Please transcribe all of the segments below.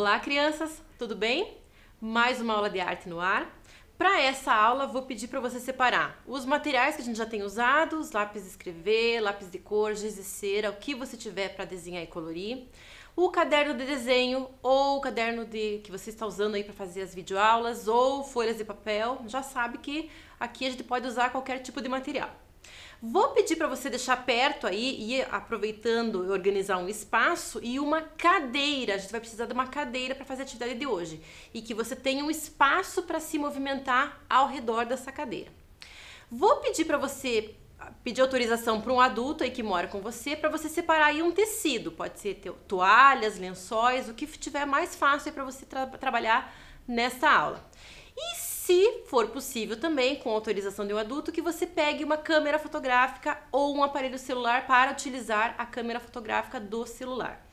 Olá, crianças, tudo bem? Mais uma aula de arte no ar. Para essa aula, vou pedir para você separar os materiais que a gente já tem usado, os lápis de escrever, lápis de cor, giz de cera, o que você tiver para desenhar e colorir, o caderno de desenho ou o caderno de que você está usando aí para fazer as videoaulas ou folhas de papel. Já sabe que aqui a gente pode usar qualquer tipo de material. Vou pedir para você deixar perto aí e aproveitando organizar um espaço e uma cadeira. A gente vai precisar de uma cadeira para fazer a atividade de hoje e que você tenha um espaço para se movimentar ao redor dessa cadeira. Vou pedir para você pedir autorização para um adulto aí que mora com você para você separar aí um tecido. Pode ser toalhas, lençóis, o que tiver mais fácil para você tra trabalhar nessa aula. E se for possível também, com autorização de um adulto, que você pegue uma câmera fotográfica ou um aparelho celular para utilizar a câmera fotográfica do celular.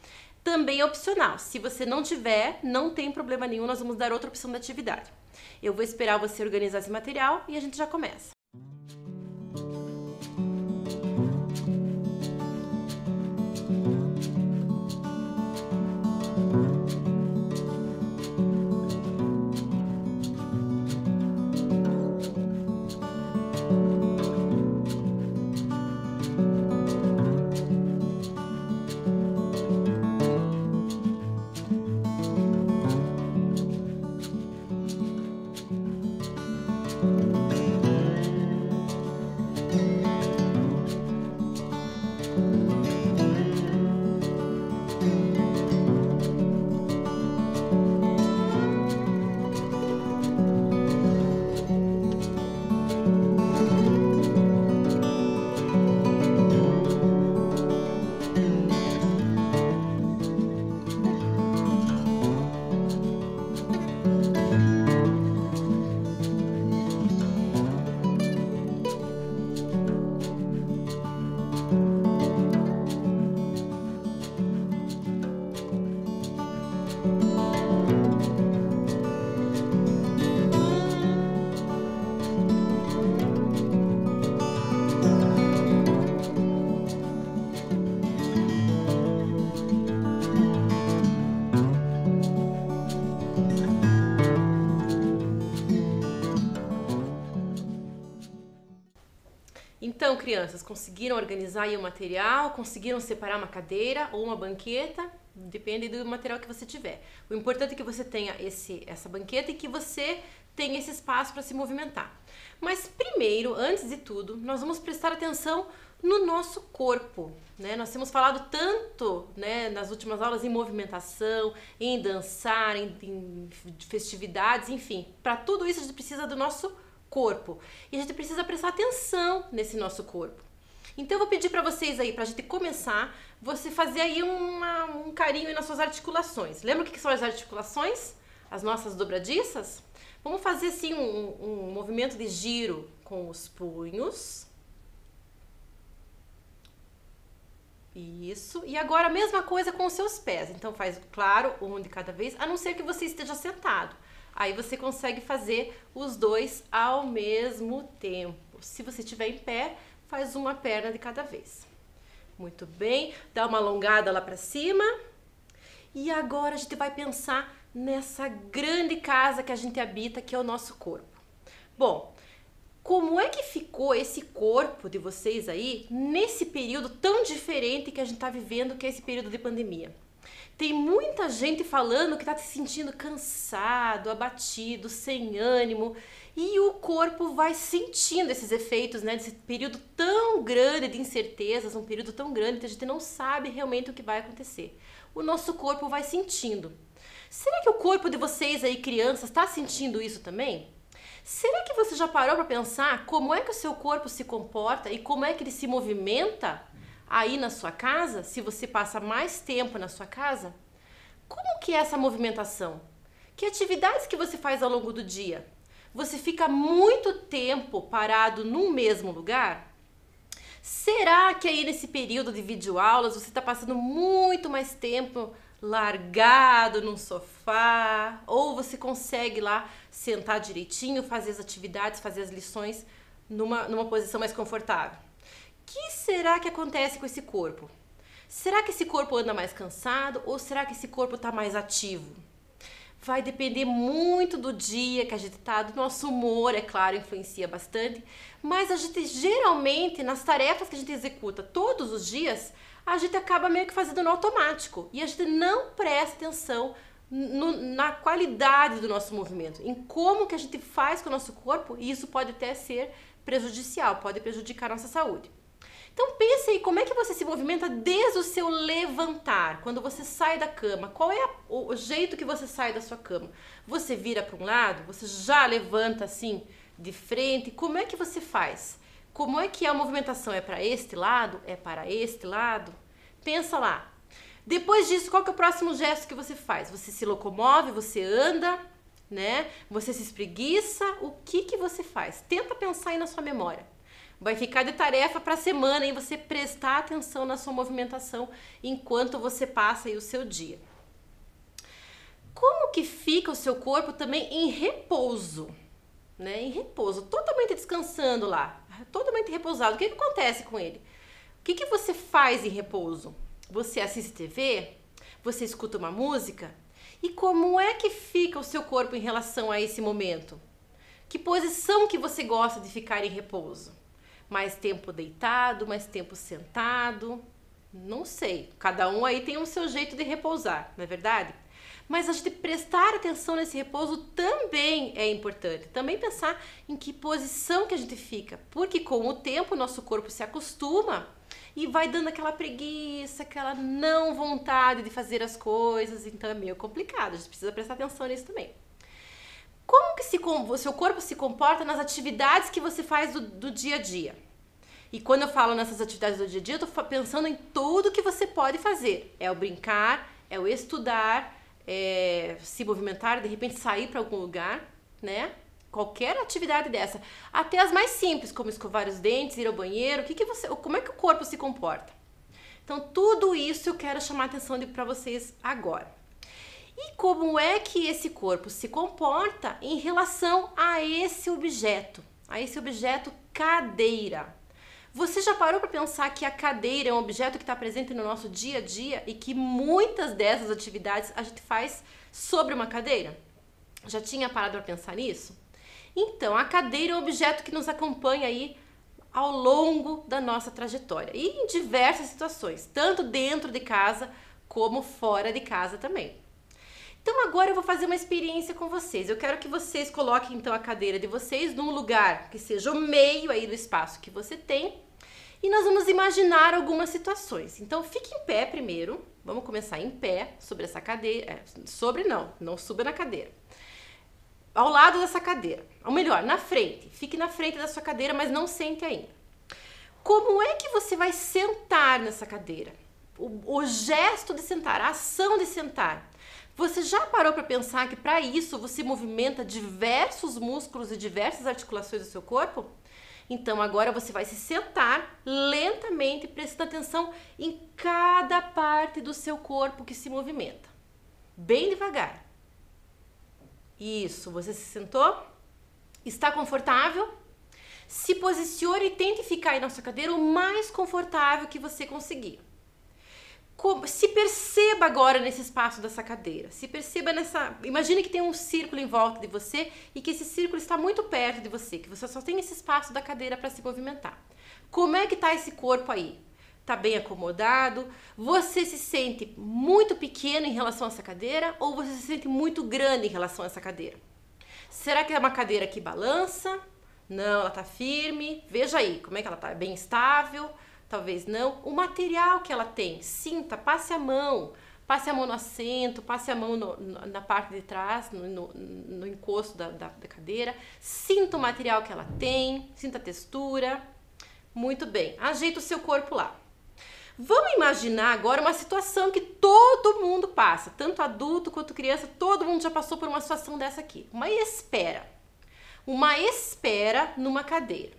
Também é opcional. Se você não tiver, não tem problema nenhum, nós vamos dar outra opção de atividade. Eu vou esperar você organizar esse material e a gente já começa. Então, crianças, conseguiram organizar o material, conseguiram separar uma cadeira ou uma banqueta, depende do material que você tiver. O importante é que você tenha esse, essa banqueta e que você tenha esse espaço para se movimentar. Mas primeiro, antes de tudo, nós vamos prestar atenção no nosso corpo, né? Nós temos falado tanto, né, nas últimas aulas em movimentação, em dançar, em, em festividades, enfim. Para tudo isso a gente precisa do nosso corpo corpo. E a gente precisa prestar atenção nesse nosso corpo. Então eu vou pedir para vocês aí, para a gente começar, você fazer aí uma, um carinho nas suas articulações. Lembra o que são as articulações? As nossas dobradiças? Vamos fazer assim um, um movimento de giro com os punhos. Isso. E agora a mesma coisa com os seus pés. Então faz, claro, um de cada vez, a não ser que você esteja sentado. Aí você consegue fazer os dois ao mesmo tempo. Se você estiver em pé, faz uma perna de cada vez. Muito bem, dá uma alongada lá para cima. E agora a gente vai pensar nessa grande casa que a gente habita, que é o nosso corpo. Bom, como é que ficou esse corpo de vocês aí nesse período tão diferente que a gente está vivendo, que é esse período de pandemia? Tem muita gente falando que está se sentindo cansado, abatido, sem ânimo, e o corpo vai sentindo esses efeitos, né? Desse período tão grande de incertezas, um período tão grande que a gente não sabe realmente o que vai acontecer. O nosso corpo vai sentindo. Será que o corpo de vocês aí, crianças, está sentindo isso também? Será que você já parou para pensar como é que o seu corpo se comporta e como é que ele se movimenta aí na sua casa, se você passa mais tempo na sua casa, como que é essa movimentação? Que atividades que você faz ao longo do dia? Você fica muito tempo parado num mesmo lugar? Será que aí nesse período de videoaulas você está passando muito mais tempo largado num sofá? Ou você consegue lá sentar direitinho, fazer as atividades, fazer as lições numa, numa posição mais confortável? Que será que acontece com esse corpo? Será que esse corpo anda mais cansado ou será que esse corpo está mais ativo? vai depender muito do dia que a gente tá, do nosso humor, é claro, influencia bastante. Mas a gente geralmente, nas tarefas que a gente executa todos os dias, a gente acaba meio que fazendo no automático. E a gente não presta atenção no, na qualidade do nosso movimento, em como que a gente faz com o nosso corpo, e isso pode até ser prejudicial, pode prejudicar a nossa saúde. Então pense aí como é que você se movimenta desde o seu levantar, quando você sai da cama. Qual é a, o jeito que você sai da sua cama? Você vira para um lado? Você já levanta assim de frente? Como é que você faz? Como é que a movimentação é para este lado? É para este lado? Pensa lá. Depois disso, qual que é o próximo gesto que você faz? Você se locomove, você anda, né? Você se espreguiça. O que que você faz? Tenta pensar aí na sua memória. Vai ficar de tarefa para a semana em você prestar atenção na sua movimentação enquanto você passa o seu dia. Como que fica o seu corpo também em repouso? Né? Em repouso, totalmente descansando lá, totalmente repousado. O que, que acontece com ele? O que, que você faz em repouso? Você assiste TV? Você escuta uma música? E como é que fica o seu corpo em relação a esse momento? Que posição que você gosta de ficar em repouso? Mais tempo deitado, mais tempo sentado. Não sei. Cada um aí tem o seu jeito de repousar, não é verdade? Mas a gente prestar atenção nesse repouso também é importante. Também pensar em que posição que a gente fica. Porque com o tempo o nosso corpo se acostuma e vai dando aquela preguiça, aquela não vontade de fazer as coisas. Então é meio complicado. A gente precisa prestar atenção nisso também. Como que se, o seu corpo se comporta nas atividades que você faz do, do dia a dia? E quando eu falo nessas atividades do dia a dia, eu tô pensando em tudo que você pode fazer. É o brincar, é o estudar, é se movimentar, de repente sair para algum lugar, né? Qualquer atividade dessa, até as mais simples, como escovar os dentes, ir ao banheiro, o que, que você, como é que o corpo se comporta? Então, tudo isso eu quero chamar a atenção para vocês agora. E como é que esse corpo se comporta em relação a esse objeto, a esse objeto cadeira? Você já parou para pensar que a cadeira é um objeto que está presente no nosso dia a dia e que muitas dessas atividades a gente faz sobre uma cadeira? Já tinha parado para pensar nisso? Então, a cadeira é um objeto que nos acompanha aí ao longo da nossa trajetória e em diversas situações, tanto dentro de casa como fora de casa também. Então agora eu vou fazer uma experiência com vocês. Eu quero que vocês coloquem então a cadeira de vocês num lugar que seja o meio aí do espaço que você tem. E nós vamos imaginar algumas situações. Então fique em pé primeiro. Vamos começar em pé sobre essa cadeira. É, sobre não, não suba na cadeira. Ao lado dessa cadeira. Ou melhor, na frente. Fique na frente da sua cadeira, mas não sente ainda. Como é que você vai sentar nessa cadeira? O, o gesto de sentar, a ação de sentar você já parou para pensar que para isso você movimenta diversos músculos e diversas articulações do seu corpo? Então agora você vai se sentar lentamente, prestando atenção em cada parte do seu corpo que se movimenta. Bem devagar. Isso, você se sentou? Está confortável? Se posicione e tente ficar aí na sua cadeira o mais confortável que você conseguir se perceba agora nesse espaço dessa cadeira. Se perceba nessa. Imagine que tem um círculo em volta de você e que esse círculo está muito perto de você, que você só tem esse espaço da cadeira para se movimentar. Como é que está esse corpo aí? Está bem acomodado? Você se sente muito pequeno em relação a essa cadeira ou você se sente muito grande em relação a essa cadeira? Será que é uma cadeira que balança? Não, ela está firme. Veja aí como é que ela está, bem estável talvez não. O material que ela tem, sinta, passe a mão, passe a mão no assento, passe a mão no, na parte de trás, no, no, no encosto da, da, da, cadeira, sinta o material que ela tem, sinta a textura. Muito bem, ajeita o seu corpo lá. Vamos imaginar agora uma situação que todo mundo passa, tanto adulto quanto criança, todo mundo já passou por uma situação dessa aqui. Uma espera. Uma espera numa cadeira.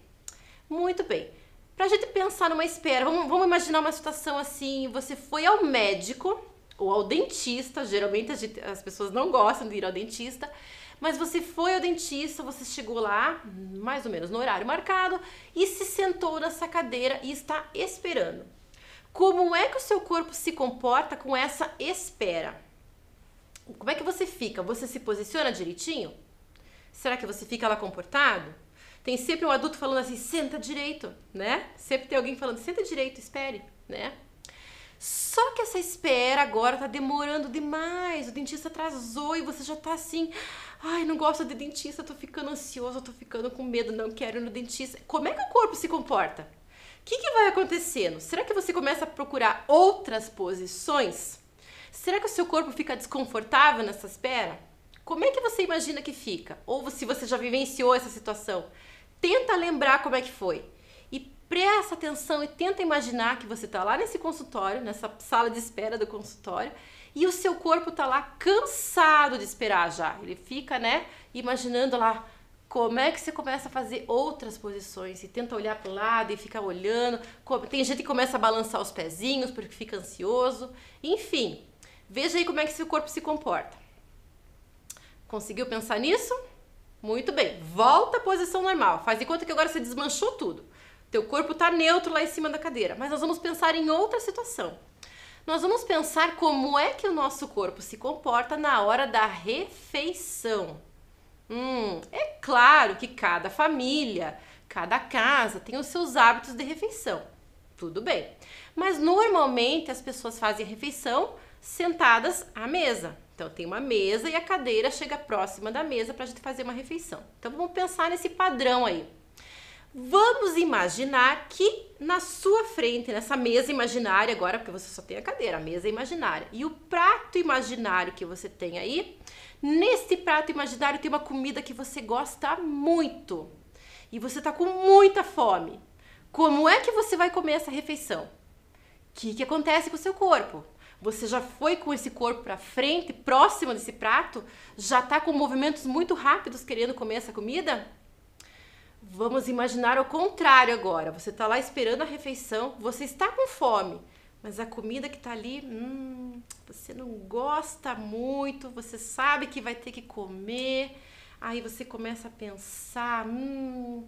Muito bem. Pra gente pensar numa espera, vamos, vamos imaginar uma situação assim: você foi ao médico ou ao dentista, geralmente as pessoas não gostam de ir ao dentista, mas você foi ao dentista, você chegou lá, mais ou menos no horário marcado, e se sentou nessa cadeira e está esperando. Como é que o seu corpo se comporta com essa espera? como é que você fica? Você se posiciona direitinho? Será que você fica lá comportado? Tem sempre um adulto falando assim, senta direito, né? Sempre tem alguém falando, senta direito, espere, né? Só que essa espera agora tá demorando demais. O dentista atrasou e você já tá assim, ai, não gosto de dentista, tô ficando ansioso, tô ficando com medo, não quero ir no dentista. Como é que o corpo se comporta? O que, que vai acontecendo? Será que você começa a procurar outras posições? Será que o seu corpo fica desconfortável nessa espera? Como é que você imagina que fica? Ou se você já vivenciou essa situação? Tenta lembrar como é que foi. E presta atenção e tenta imaginar que você está lá nesse consultório, nessa sala de espera do consultório, e o seu corpo está lá cansado de esperar já. Ele fica, né, imaginando lá como é que você começa a fazer outras posições e tenta olhar para o lado e fica olhando. Tem gente que começa a balançar os pezinhos porque fica ansioso. Enfim, veja aí como é que seu corpo se comporta. Conseguiu pensar nisso? Muito bem. Volta à posição normal. Faz de conta que agora você desmanchou tudo. Teu corpo está neutro lá em cima da cadeira. Mas nós vamos pensar em outra situação. Nós vamos pensar como é que o nosso corpo se comporta na hora da refeição. Hum, é claro que cada família, cada casa tem os seus hábitos de refeição. Tudo bem. Mas normalmente as pessoas fazem a refeição sentadas à mesa. Então tem uma mesa e a cadeira chega próxima da mesa para a gente fazer uma refeição. Então vamos pensar nesse padrão aí. Vamos imaginar que na sua frente, nessa mesa imaginária agora, porque você só tem a cadeira, a mesa imaginária, e o prato imaginário que você tem aí, nesse prato imaginário tem uma comida que você gosta muito. E você está com muita fome. Como é que você vai comer essa refeição? O que, que acontece com o seu corpo? Você já foi com esse corpo para frente, próximo desse prato? Já está com movimentos muito rápidos querendo comer essa comida? Vamos imaginar o contrário agora. Você está lá esperando a refeição, você está com fome, mas a comida que está ali, hum, você não gosta muito, você sabe que vai ter que comer. Aí você começa a pensar, hum,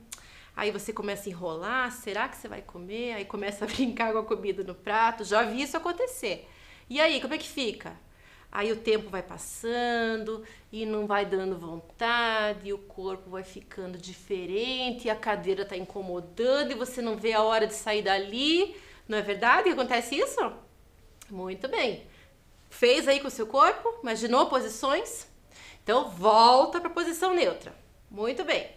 aí você começa a enrolar, será que você vai comer? Aí começa a brincar com a comida no prato. Já vi isso acontecer. E aí, como é que fica? Aí o tempo vai passando e não vai dando vontade, e o corpo vai ficando diferente, e a cadeira está incomodando e você não vê a hora de sair dali. Não é verdade que acontece isso? Muito bem. Fez aí com o seu corpo? Imaginou posições? Então volta para a posição neutra. Muito bem.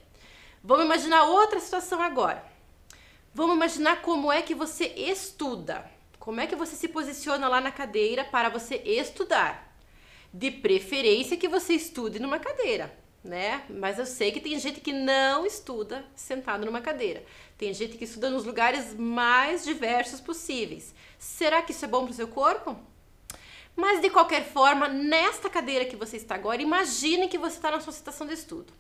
Vamos imaginar outra situação agora. Vamos imaginar como é que você estuda. Como é que você se posiciona lá na cadeira para você estudar? De preferência que você estude numa cadeira, né? Mas eu sei que tem gente que não estuda sentado numa cadeira. Tem gente que estuda nos lugares mais diversos possíveis. Será que isso é bom para o seu corpo? Mas de qualquer forma, nesta cadeira que você está agora, imagine que você está na sua situação de estudo.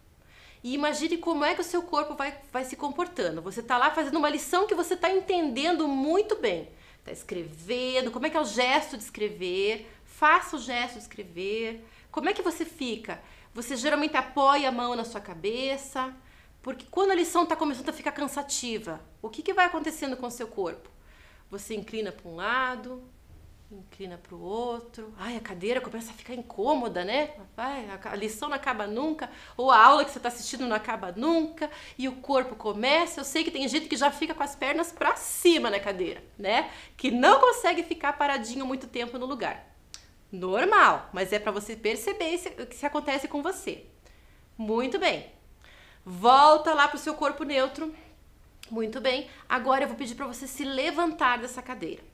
E imagine como é que o seu corpo vai, vai se comportando. Você está lá fazendo uma lição que você está entendendo muito bem. Está escrevendo, como é que é o gesto de escrever? Faça o gesto de escrever. Como é que você fica? Você geralmente apoia a mão na sua cabeça, porque quando a lição está começando a ficar cansativa, o que, que vai acontecendo com o seu corpo? Você inclina para um lado, inclina para o outro. Ai, a cadeira começa a ficar incômoda, né? Ai, a lição não acaba nunca, ou a aula que você está assistindo não acaba nunca, e o corpo começa. Eu sei que tem gente que já fica com as pernas para cima na cadeira, né? Que não consegue ficar paradinho muito tempo no lugar. Normal, mas é para você perceber o que se acontece com você. Muito bem. Volta lá para o seu corpo neutro. Muito bem. Agora eu vou pedir para você se levantar dessa cadeira.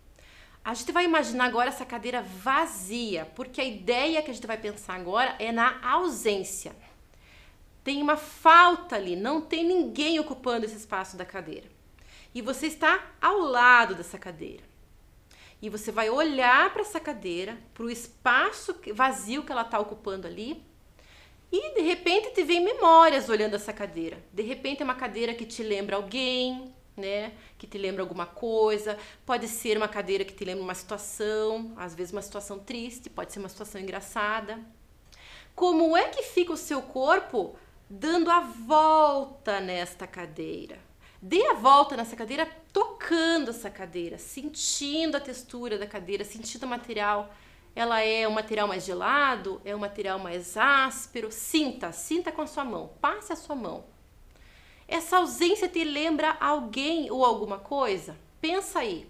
A gente vai imaginar agora essa cadeira vazia, porque a ideia que a gente vai pensar agora é na ausência. Tem uma falta ali, não tem ninguém ocupando esse espaço da cadeira. E você está ao lado dessa cadeira. E você vai olhar para essa cadeira, para o espaço vazio que ela está ocupando ali, e de repente te vem memórias olhando essa cadeira. De repente é uma cadeira que te lembra alguém, né? Que te lembra alguma coisa. Pode ser uma cadeira que te lembra uma situação, às vezes uma situação triste, pode ser uma situação engraçada. Como é que fica o seu corpo dando a volta nesta cadeira? Dê a volta nessa cadeira, tocando essa cadeira, sentindo a textura da cadeira, sentindo o material. Ela é um material mais gelado? É um material mais áspero? Sinta, sinta com a sua mão. Passe a sua mão. Essa ausência te lembra alguém ou alguma coisa? Pensa aí.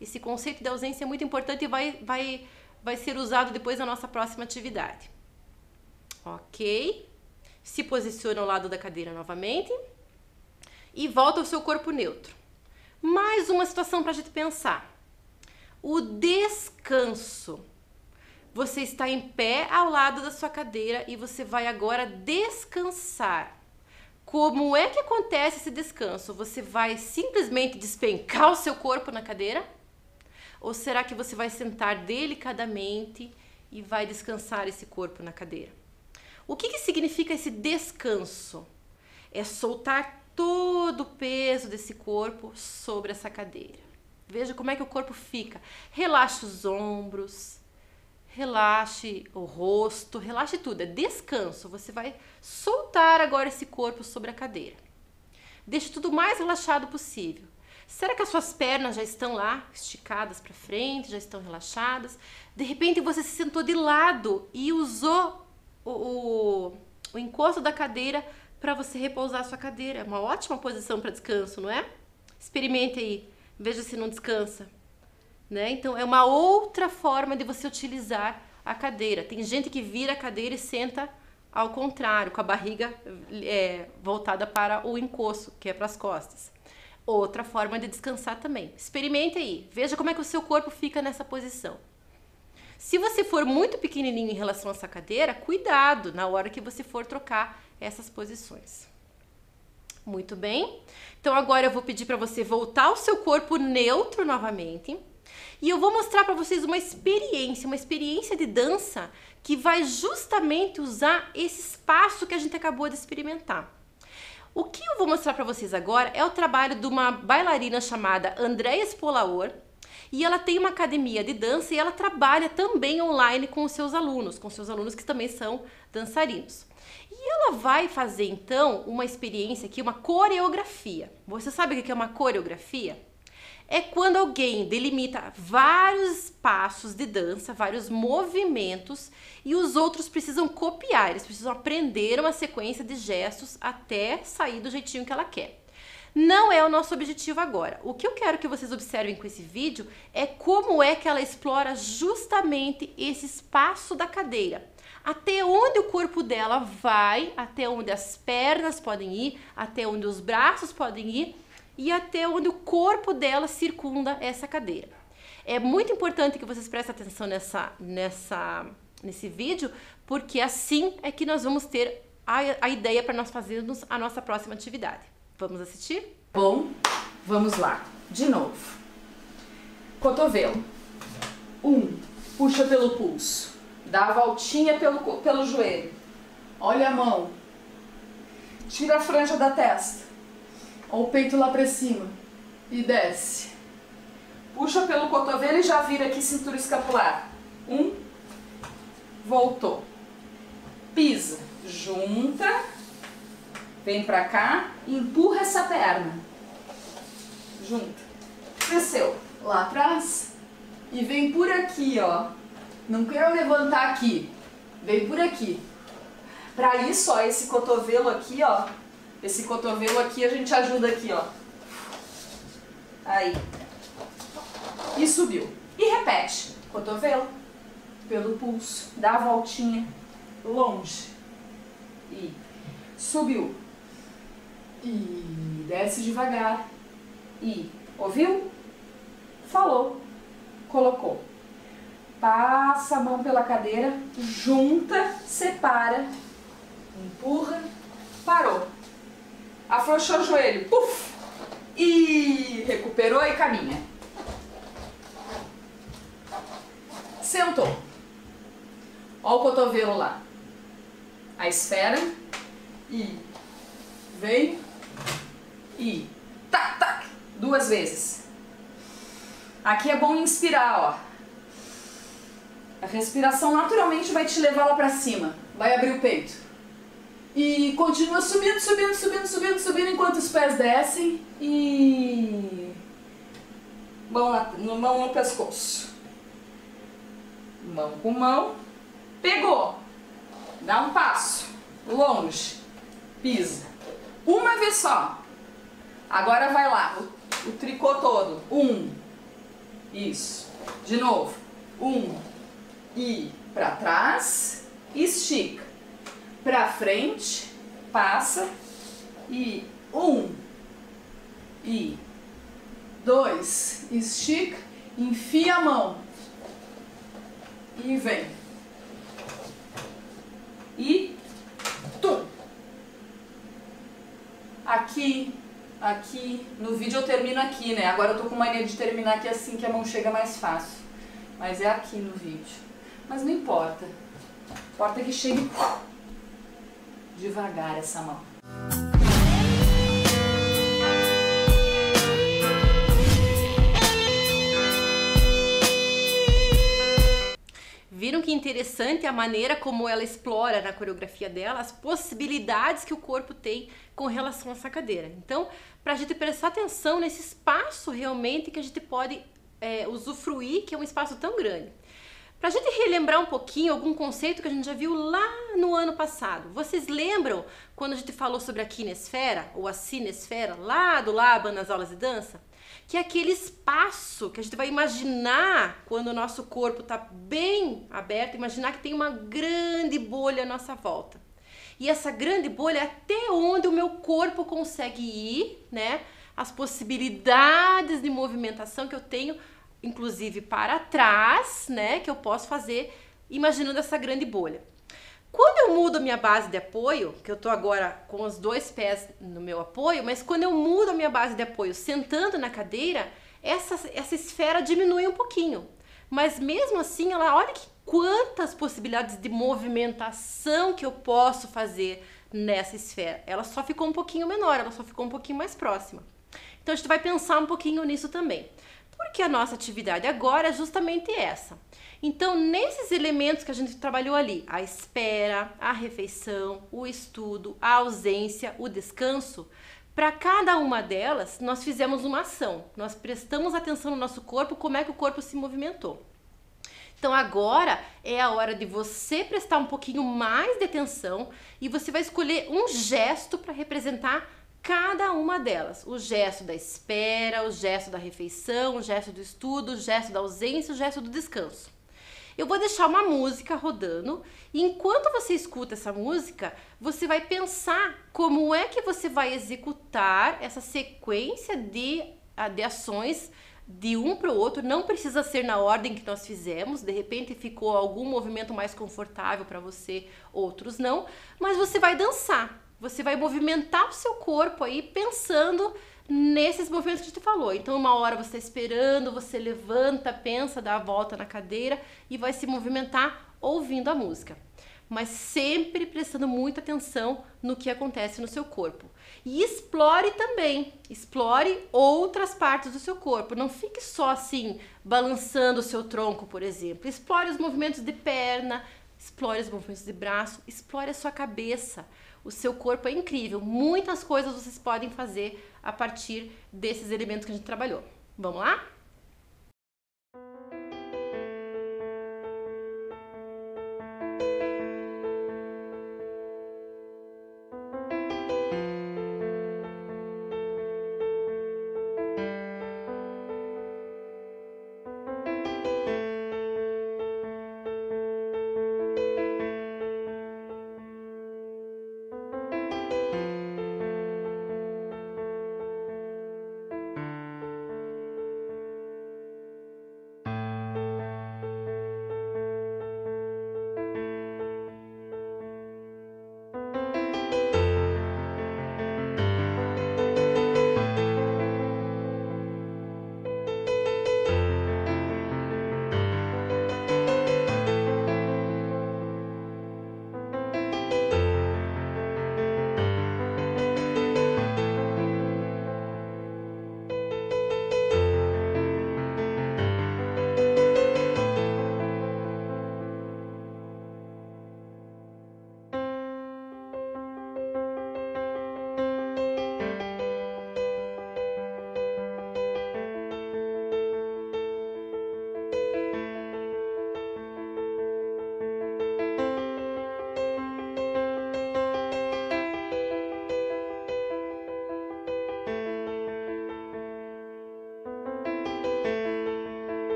Esse conceito de ausência é muito importante e vai, vai, vai ser usado depois na nossa próxima atividade. Ok? Se posiciona ao lado da cadeira novamente e volta ao seu corpo neutro. Mais uma situação para a gente pensar. O descanso. Você está em pé ao lado da sua cadeira e você vai agora descansar. Como é que acontece esse descanso? Você vai simplesmente despencar o seu corpo na cadeira? Ou será que você vai sentar delicadamente e vai descansar esse corpo na cadeira? O que, que significa esse descanso? É soltar todo o peso desse corpo sobre essa cadeira. Veja como é que o corpo fica. Relaxe os ombros, relaxe o rosto, relaxe tudo. É descanso. Você vai soltar agora esse corpo sobre a cadeira. Deixe tudo o mais relaxado possível. Será que as suas pernas já estão lá, esticadas para frente, já estão relaxadas? De repente você se sentou de lado e usou o, o, o encosto da cadeira para você repousar a sua cadeira. É uma ótima posição para descanso, não é? Experimente aí, veja se não descansa. Né? Então é uma outra forma de você utilizar a cadeira. Tem gente que vira a cadeira e senta ao contrário, com a barriga é, voltada para o encosto, que é para as costas. Outra forma de descansar também. Experimente aí, veja como é que o seu corpo fica nessa posição. Se você for muito pequenininho em relação a essa cadeira, cuidado na hora que você for trocar essas posições. Muito bem. Então agora eu vou pedir para você voltar ao seu corpo neutro novamente. E eu vou mostrar para vocês uma experiência, uma experiência de dança que vai justamente usar esse espaço que a gente acabou de experimentar. O que eu vou mostrar para vocês agora é o trabalho de uma bailarina chamada Andrea Spolaor, e ela tem uma academia de dança e ela trabalha também online com os seus alunos, com seus alunos que também são dançarinos. E ela vai fazer então uma experiência aqui, uma coreografia. Você sabe o que é uma coreografia? É quando alguém delimita vários passos de dança, vários movimentos e os outros precisam copiar, eles precisam aprender uma sequência de gestos até sair do jeitinho que ela quer. Não é o nosso objetivo agora. O que eu quero que vocês observem com esse vídeo é como é que ela explora justamente esse espaço da cadeira até onde o corpo dela vai, até onde as pernas podem ir, até onde os braços podem ir e até onde o corpo dela circunda essa cadeira. É muito importante que vocês prestem atenção nessa, nessa, nesse vídeo, porque assim é que nós vamos ter a, a ideia para nós fazermos a nossa próxima atividade. Vamos assistir? Bom, vamos lá. De novo. Cotovelo. Um, puxa pelo pulso. Dá a voltinha pelo, pelo joelho. Olha a mão. Tira a franja da testa. Olha o peito lá pra cima. E desce. Puxa pelo cotovelo e já vira aqui cintura escapular. Um. Voltou. Pisa. Junta. Vem pra cá empurra essa perna. Junta. Desceu. Lá atrás. E vem por aqui, ó não quero levantar aqui. Vem por aqui. Para isso, ó, esse cotovelo aqui, ó. Esse cotovelo aqui a gente ajuda aqui, ó. Aí. E subiu. E repete. Cotovelo. Pelo pulso. Dá a voltinha. Longe. E subiu. E desce devagar. E ouviu? Falou. Colocou passa a mão pela cadeira, junta, separa, empurra, parou. Afrouxou o joelho, puf! E recuperou e caminha. Sentou. Olha o cotovelo lá. A esfera. E vem. E tac, tac. Duas vezes. Aqui é bom inspirar, ó. A respiração naturalmente vai te levar lá pra cima. Vai abrir o peito. E continua subindo, subindo, subindo, subindo, subindo enquanto os pés descem. E. Mão, na, mão no pescoço. Mão com mão. Pegou. Dá um passo. Longe. Pisa. Uma vez só. Agora vai lá. O, o tricô todo. Um. Isso. De novo. Um. E para trás. Estica. Para frente. Passa. E um. E dois. Estica. Enfia a mão. E vem. E tum. Aqui, aqui. No vídeo eu termino aqui, né? Agora eu tô com mania de terminar aqui assim que a mão chega mais fácil. Mas é aqui no vídeo. Mas não importa. Importa que chegue devagar essa mão. Viram que interessante a maneira como ela explora na coreografia dela as possibilidades que o corpo tem com relação a essa cadeira. Então, para a gente prestar atenção nesse espaço realmente que a gente pode é, usufruir, que é um espaço tão grande. Para a gente relembrar um pouquinho algum conceito que a gente já viu lá no ano passado. Vocês lembram quando a gente falou sobre a kinesfera ou a cinesfera lá do Laban nas aulas de dança? que é aquele espaço que a gente vai imaginar quando o nosso corpo está bem aberto, imaginar que tem uma grande bolha à nossa volta. E essa grande bolha é até onde o meu corpo consegue ir, né? As possibilidades de movimentação que eu tenho, inclusive para trás, né? Que eu posso fazer imaginando essa grande bolha. Quando eu mudo a minha base de apoio, que eu tô agora com os dois pés no meu apoio, mas quando eu mudo a minha base de apoio sentando na cadeira, essa, essa esfera diminui um pouquinho. Mas mesmo assim, ela olha que quantas possibilidades de movimentação que eu posso fazer nessa esfera. Ela só ficou um pouquinho menor, ela só ficou um pouquinho mais próxima. Então a gente vai pensar um pouquinho nisso também. Porque a nossa atividade agora é justamente essa então, nesses elementos que a gente trabalhou ali, a espera, a refeição, o estudo, a ausência, o descanso, para cada uma delas, nós fizemos uma ação. Nós prestamos atenção no nosso corpo, como é que o corpo se movimentou. Então agora é a hora de você prestar um pouquinho mais de atenção e você vai escolher um gesto para representar cada uma delas. O gesto da espera, o gesto da refeição, o gesto do estudo, o gesto da ausência, o gesto do descanso. Eu vou deixar uma música rodando e enquanto você escuta essa música, você vai pensar como é que você vai executar essa sequência de, ah, de ações de um para o outro, não precisa ser na ordem que nós fizemos, de repente ficou algum movimento mais confortável para você, outros não, mas você vai dançar, você vai movimentar o seu corpo aí pensando nesses movimentos que a gente falou. Então, uma hora você está esperando, você levanta, pensa, dá a volta na cadeira e vai se movimentar ouvindo a música. Mas sempre prestando muita atenção no que acontece no seu corpo. E explore também, explore outras partes do seu corpo. Não fique só assim, balançando o seu tronco, por exemplo. Explore os movimentos de perna, explore os movimentos de braço, explore a sua cabeça. O seu corpo é incrível. Muitas coisas vocês podem fazer a partir desses elementos que a gente trabalhou. Vamos lá?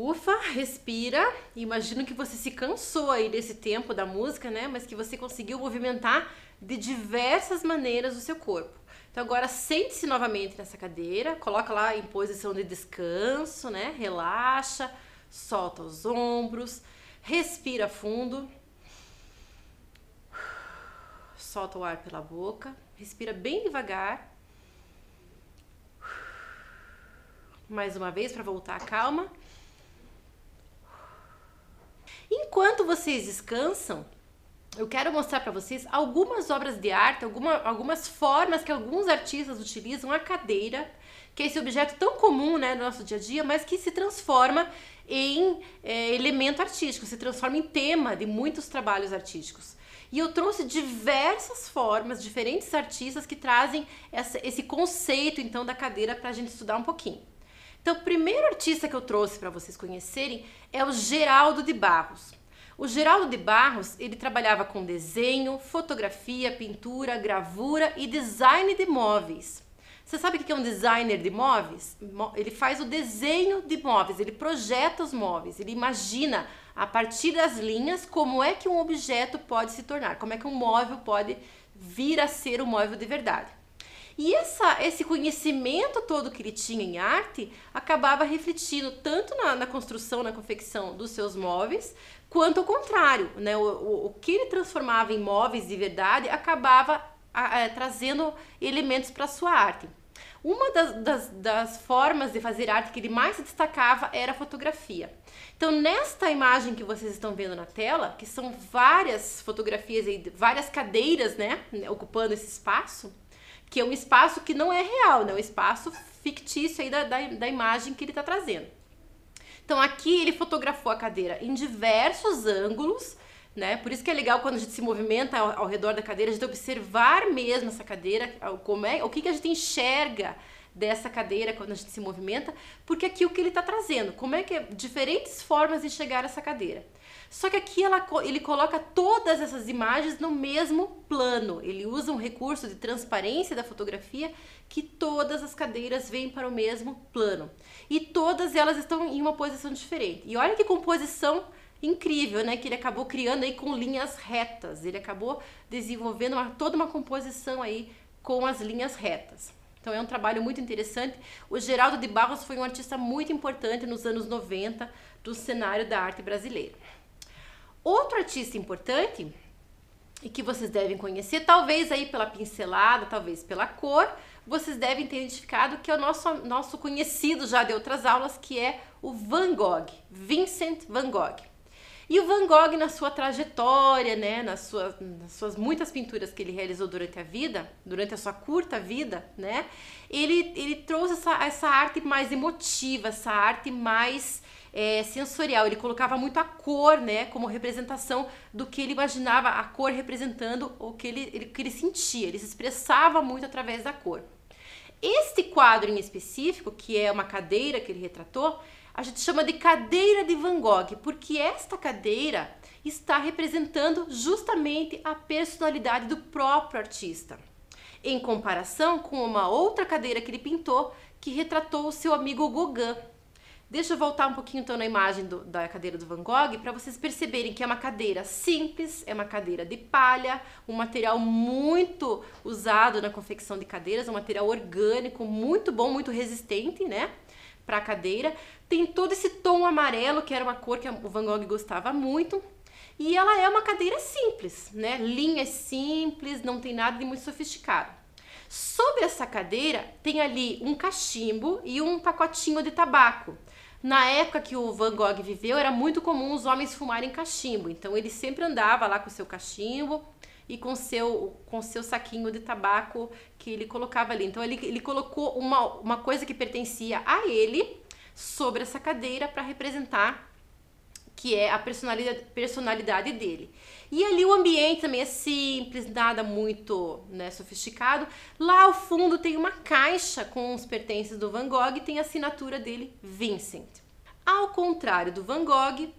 Ufa, respira. Imagino que você se cansou aí desse tempo da música, né? Mas que você conseguiu movimentar de diversas maneiras o seu corpo. Então agora sente-se novamente nessa cadeira, coloca lá em posição de descanso, né? Relaxa, solta os ombros, respira fundo. Solta o ar pela boca, respira bem devagar. Mais uma vez para voltar à calma. Enquanto vocês descansam, eu quero mostrar para vocês algumas obras de arte, alguma, algumas formas que alguns artistas utilizam a cadeira, que é esse objeto tão comum né, no nosso dia a dia, mas que se transforma em é, elemento artístico, se transforma em tema de muitos trabalhos artísticos. E eu trouxe diversas formas, diferentes artistas que trazem essa, esse conceito então da cadeira para a gente estudar um pouquinho. Então, o primeiro artista que eu trouxe para vocês conhecerem é o Geraldo de Barros. O Geraldo de Barros, ele trabalhava com desenho, fotografia, pintura, gravura e design de móveis. Você sabe o que é um designer de móveis? Ele faz o desenho de móveis, ele projeta os móveis, ele imagina a partir das linhas como é que um objeto pode se tornar, como é que um móvel pode vir a ser um móvel de verdade. E essa, esse conhecimento todo que ele tinha em arte acabava refletindo tanto na, na construção, na confecção dos seus móveis, quanto ao contrário, né? O, o, o que ele transformava em móveis de verdade acabava a, a, trazendo elementos para sua arte. Uma das, das, das, formas de fazer arte que ele mais se destacava era a fotografia. Então, nesta imagem que vocês estão vendo na tela, que são várias fotografias, várias cadeiras, né, ocupando esse espaço, que é um espaço que não é real, né? Um espaço fictício aí da, da, da imagem que ele está trazendo. Então aqui ele fotografou a cadeira em diversos ângulos, né? Por isso que é legal quando a gente se movimenta ao, ao redor da cadeira, a gente observar mesmo essa cadeira, como é, o que, que a gente enxerga dessa cadeira quando a gente se movimenta, porque aqui o que ele está trazendo, como é que é diferentes formas de a essa cadeira. Só que aqui ela, ele coloca todas essas imagens no mesmo plano. Ele usa um recurso de transparência da fotografia que todas as cadeiras vêm para o mesmo plano. E todas elas estão em uma posição diferente. E olha que composição incrível, né? Que ele acabou criando aí com linhas retas. Ele acabou desenvolvendo uma, toda uma composição aí com as linhas retas. Então é um trabalho muito interessante. O Geraldo de Barros foi um artista muito importante nos anos 90 do cenário da arte brasileira. Outro artista importante e que vocês devem conhecer, talvez aí pela pincelada, talvez pela cor, vocês devem ter identificado que é o nosso, nosso conhecido já de outras aulas, que é o Van Gogh, Vincent Van Gogh. E o Van Gogh, na sua trajetória, né, nas, suas, nas suas muitas pinturas que ele realizou durante a vida, durante a sua curta vida, né, ele, ele trouxe essa, essa arte mais emotiva, essa arte mais é, sensorial. Ele colocava muito a cor, né, como representação do que ele imaginava, a cor representando o que ele, ele, que ele sentia. Ele se expressava muito através da cor. Este quadro em específico, que é uma cadeira que ele retratou, a gente chama de cadeira de Van Gogh, porque esta cadeira está representando justamente a personalidade do próprio artista, em comparação com uma outra cadeira que ele pintou que retratou o seu amigo Gauguin. Deixa eu voltar um pouquinho então na imagem do, da cadeira do Van Gogh para vocês perceberem que é uma cadeira simples, é uma cadeira de palha, um material muito usado na confecção de cadeiras, um material orgânico muito bom, muito resistente, né? Para a cadeira. Tem todo esse tom amarelo, que era uma cor que o Van Gogh gostava muito. E ela é uma cadeira simples, né? Linhas simples, não tem nada de muito sofisticado. Sobre essa cadeira tem ali um cachimbo e um pacotinho de tabaco. Na época que o Van Gogh viveu, era muito comum os homens fumarem cachimbo. Então ele sempre andava lá com seu cachimbo e com seu com seu saquinho de tabaco que ele colocava ali. Então ele, ele colocou uma, uma coisa que pertencia a ele sobre essa cadeira para representar que é a personalidade, personalidade dele. E ali o ambiente também é simples, nada muito né, sofisticado. Lá ao fundo tem uma caixa com os pertences do Van Gogh e tem a assinatura dele, Vincent. Ao contrário do Van Gogh,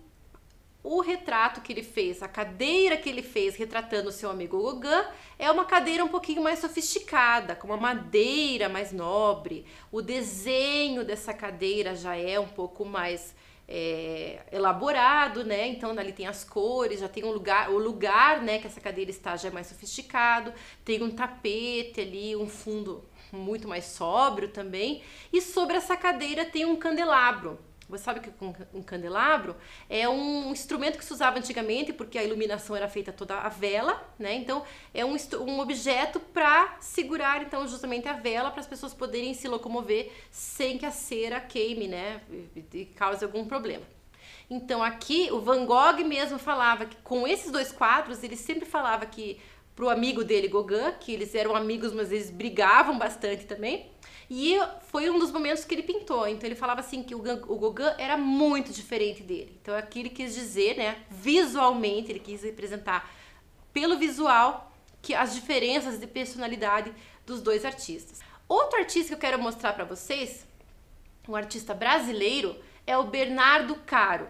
o retrato que ele fez, a cadeira que ele fez retratando o seu amigo Gauguin, é uma cadeira um pouquinho mais sofisticada, com uma madeira mais nobre. O desenho dessa cadeira já é um pouco mais é, elaborado, né? Então ali tem as cores, já tem um lugar, o lugar, né, que essa cadeira está já é mais sofisticado, tem um tapete ali, um fundo muito mais sóbrio também. E sobre essa cadeira tem um candelabro. Você sabe que um candelabro é um instrumento que se usava antigamente porque a iluminação era feita toda a vela, né? Então é um, um objeto para segurar então justamente a vela para as pessoas poderem se locomover sem que a cera queime, né? E, e cause algum problema. Então aqui o Van Gogh mesmo falava que com esses dois quadros ele sempre falava que pro amigo dele Gauguin, que eles eram amigos, mas eles brigavam bastante também e foi um dos momentos que ele pintou. Então ele falava assim que o, Gauguin era muito diferente dele. Então aqui ele quis dizer, né, visualmente, ele quis representar pelo visual que as diferenças de personalidade dos dois artistas. Outro artista que eu quero mostrar para vocês, um artista brasileiro, é o Bernardo Caro.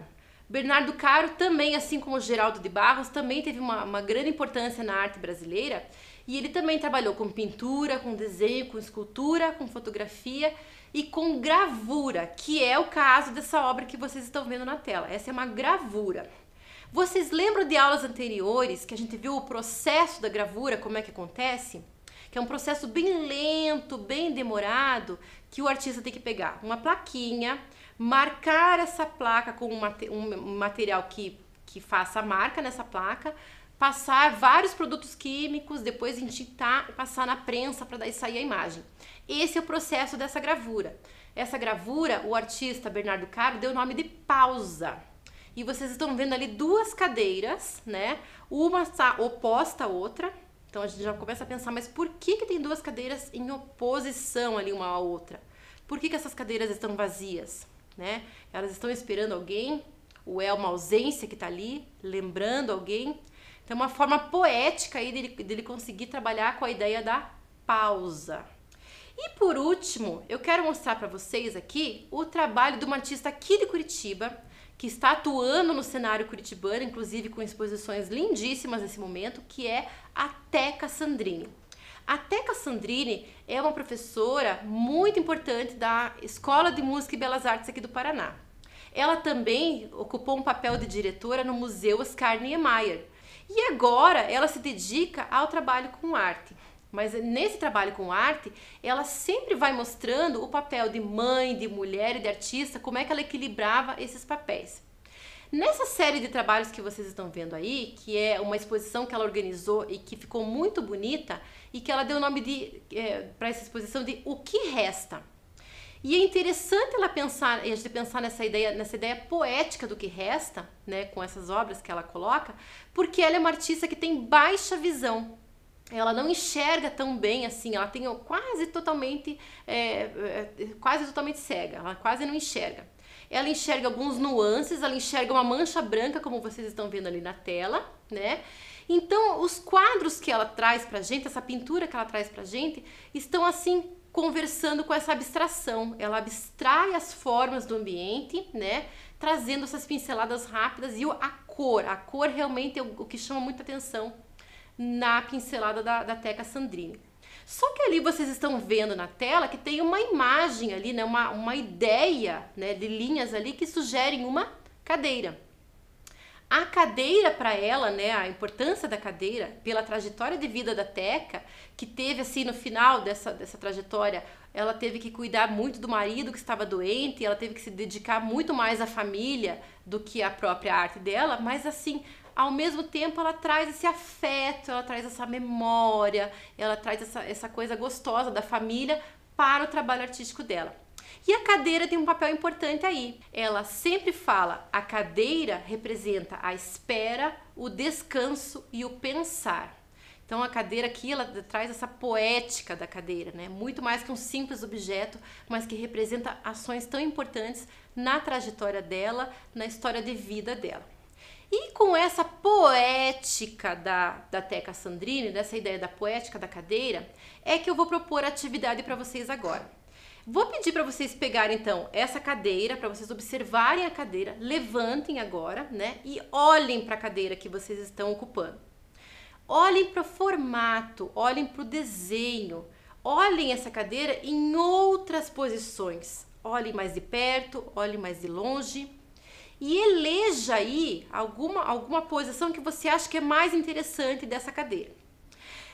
Bernardo Caro também, assim como Geraldo de Barros, também teve uma, uma grande importância na arte brasileira e ele também trabalhou com pintura, com desenho, com escultura, com fotografia e com gravura, que é o caso dessa obra que vocês estão vendo na tela. Essa é uma gravura. Vocês lembram de aulas anteriores que a gente viu o processo da gravura, como é que acontece? Que é um processo bem lento, bem demorado, que o artista tem que pegar uma plaquinha, marcar essa placa com um material que, que faça a marca nessa placa, passar vários produtos químicos, depois entintar passar na prensa para daí sair a imagem. Esse é o processo dessa gravura. Essa gravura, o artista Bernardo Caro deu o nome de pausa. E vocês estão vendo ali duas cadeiras, né? Uma está oposta à outra. Então a gente já começa a pensar, mas por que, que tem duas cadeiras em oposição ali uma à outra? Por que, que essas cadeiras estão vazias? Né? Elas estão esperando alguém, ou é uma ausência que está ali, lembrando alguém. Então, uma forma poética aí dele, dele conseguir trabalhar com a ideia da pausa. E por último, eu quero mostrar para vocês aqui o trabalho de uma artista aqui de Curitiba, que está atuando no cenário curitibano, inclusive com exposições lindíssimas nesse momento, que é a Teca Sandrini. A Teca Sandrini é uma professora muito importante da Escola de Música e Belas Artes aqui do Paraná. Ela também ocupou um papel de diretora no Museu Oscar Niemeyer, e agora ela se dedica ao trabalho com arte. Mas nesse trabalho com arte, ela sempre vai mostrando o papel de mãe, de mulher e de artista, como é que ela equilibrava esses papéis. Nessa série de trabalhos que vocês estão vendo aí, que é uma exposição que ela organizou e que ficou muito bonita, e que ela deu o nome de é, para essa exposição de O que Resta. E é interessante ela pensar, a gente pensar nessa ideia, nessa ideia poética do que resta, né, com essas obras que ela coloca, porque ela é uma artista que tem baixa visão. Ela não enxerga tão bem assim, ela tem quase totalmente, é, é, quase totalmente cega, ela quase não enxerga. Ela enxerga alguns nuances, ela enxerga uma mancha branca, como vocês estão vendo ali na tela, né? Então, os quadros que ela traz pra gente, essa pintura que ela traz pra gente, estão assim conversando com essa abstração. Ela abstrai as formas do ambiente, né? Trazendo essas pinceladas rápidas e a cor. A cor realmente é o que chama muita atenção na pincelada da, da Teca Sandrini. Só que ali vocês estão vendo na tela que tem uma imagem ali, né? Uma, uma ideia né? de linhas ali que sugerem uma cadeira. A cadeira para ela, né, a importância da cadeira pela trajetória de vida da Teca, que teve assim no final dessa, dessa trajetória, ela teve que cuidar muito do marido que estava doente, ela teve que se dedicar muito mais à família do que à própria arte dela, mas assim, ao mesmo tempo ela traz esse afeto, ela traz essa memória, ela traz essa, essa coisa gostosa da família para o trabalho artístico dela. E a cadeira tem um papel importante aí. Ela sempre fala: a cadeira representa a espera, o descanso e o pensar. Então a cadeira aqui ela traz essa poética da cadeira, né? Muito mais que um simples objeto, mas que representa ações tão importantes na trajetória dela, na história de vida dela. E com essa poética da, da Teca Sandrini, dessa ideia da poética da cadeira, é que eu vou propor a atividade para vocês agora. Vou pedir para vocês pegarem então essa cadeira, para vocês observarem a cadeira, levantem agora, né? E olhem para a cadeira que vocês estão ocupando. Olhem para o formato, olhem para o desenho, olhem essa cadeira em outras posições. Olhem mais de perto, olhem mais de longe. e eleja aí alguma, alguma posição que você acha que é mais interessante dessa cadeira.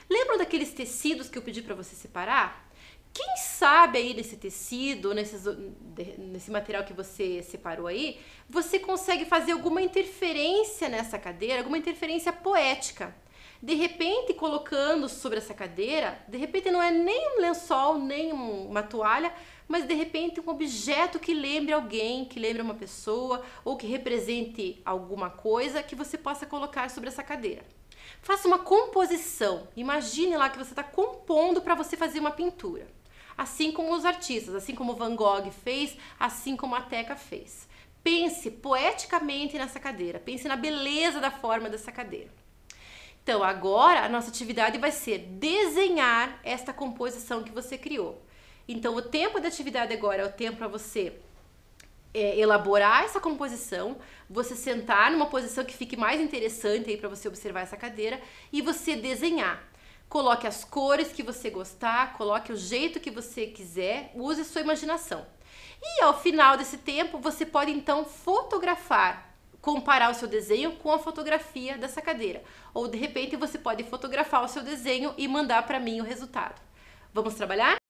Lembram daqueles tecidos que eu pedi para você separar? Quem sabe aí nesse tecido, nesses, nesse material que você separou aí, você consegue fazer alguma interferência nessa cadeira, alguma interferência poética. De repente, colocando sobre essa cadeira, de repente não é nem um lençol, nem uma toalha, mas de repente um objeto que lembre alguém, que lembre uma pessoa ou que represente alguma coisa que você possa colocar sobre essa cadeira. Faça uma composição. Imagine lá que você está compondo para você fazer uma pintura. Assim como os artistas, assim como Van Gogh fez, assim como a Teca fez. Pense poeticamente nessa cadeira, pense na beleza da forma dessa cadeira. Então, agora a nossa atividade vai ser desenhar esta composição que você criou. Então, o tempo da atividade agora é o tempo para você é, elaborar essa composição, você sentar numa posição que fique mais interessante aí para você observar essa cadeira e você desenhar. Coloque as cores que você gostar, coloque o jeito que você quiser, use sua imaginação. E ao final desse tempo, você pode então fotografar, comparar o seu desenho com a fotografia dessa cadeira. Ou de repente você pode fotografar o seu desenho e mandar para mim o resultado. Vamos trabalhar?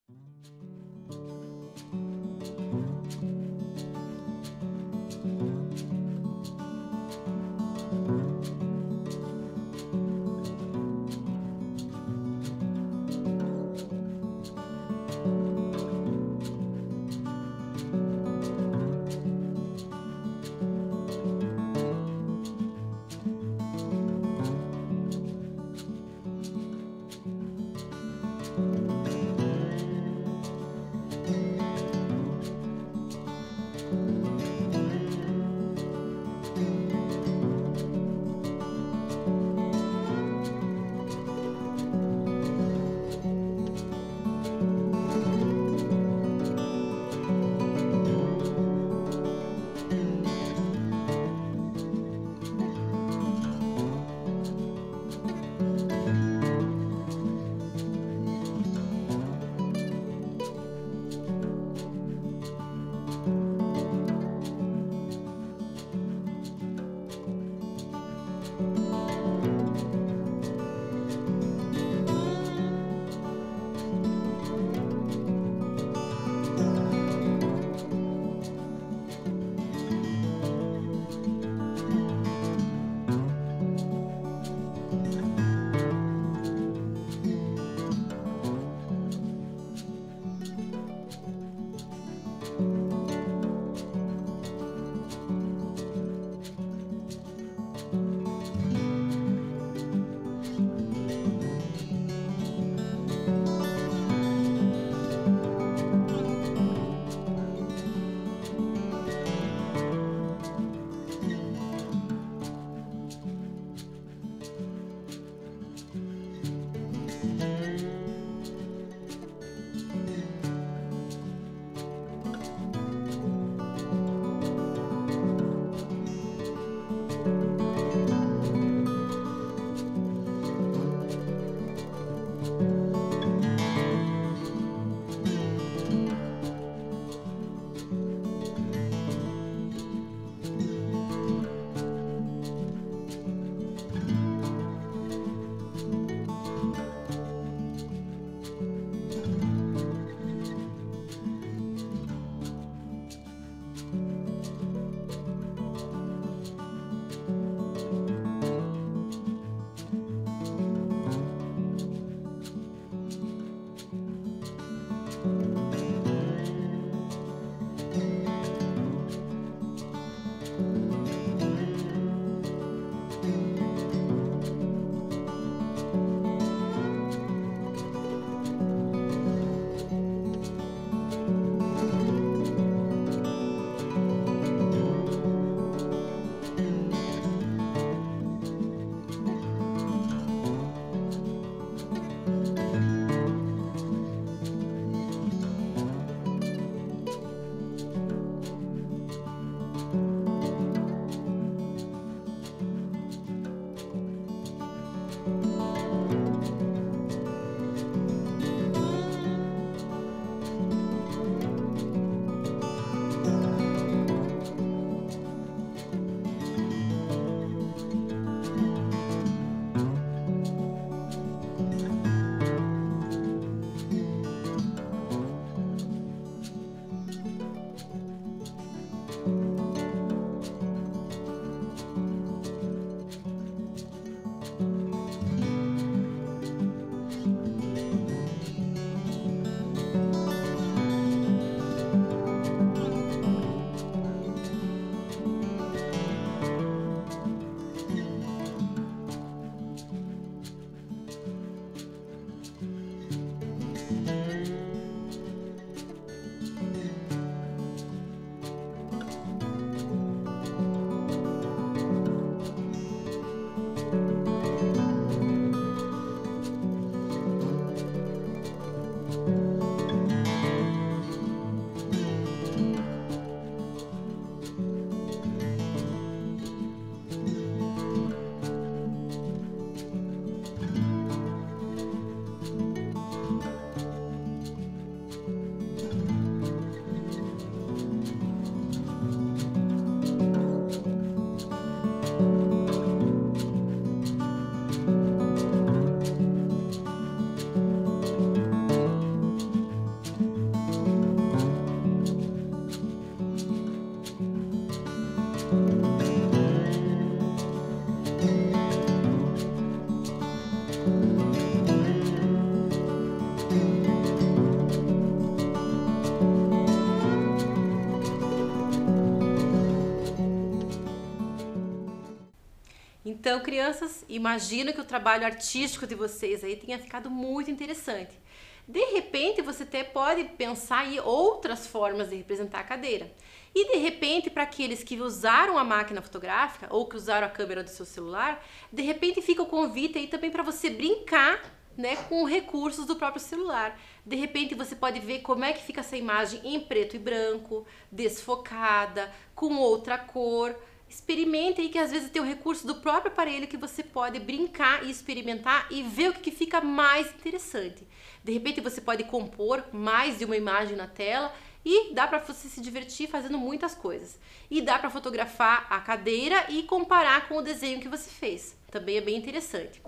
Então, crianças, imagino que o trabalho artístico de vocês aí tenha ficado muito interessante. De repente, você até pode pensar em outras formas de representar a cadeira. E de repente, para aqueles que usaram a máquina fotográfica ou que usaram a câmera do seu celular, de repente fica o convite aí também para você brincar né, com recursos do próprio celular. De repente você pode ver como é que fica essa imagem em preto e branco, desfocada, com outra cor. Experimente aí que às vezes tem o recurso do próprio aparelho que você pode brincar e experimentar e ver o que, fica mais interessante. De repente você pode compor mais de uma imagem na tela e dá para você se divertir fazendo muitas coisas. E dá para fotografar a cadeira e comparar com o desenho que você fez. Também é bem interessante.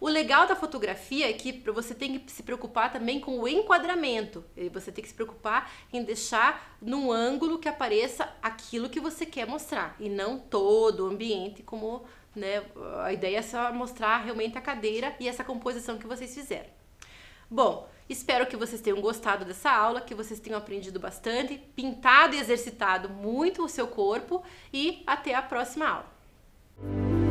O legal da fotografia é que você tem que se preocupar também com o enquadramento. Você tem que se preocupar em deixar num ângulo que apareça aquilo que você quer mostrar e não todo o ambiente como né, a ideia é só mostrar realmente a cadeira e essa composição que vocês fizeram. Bom, espero que vocês tenham gostado dessa aula, que vocês tenham aprendido bastante, pintado e exercitado muito o seu corpo e até a próxima aula.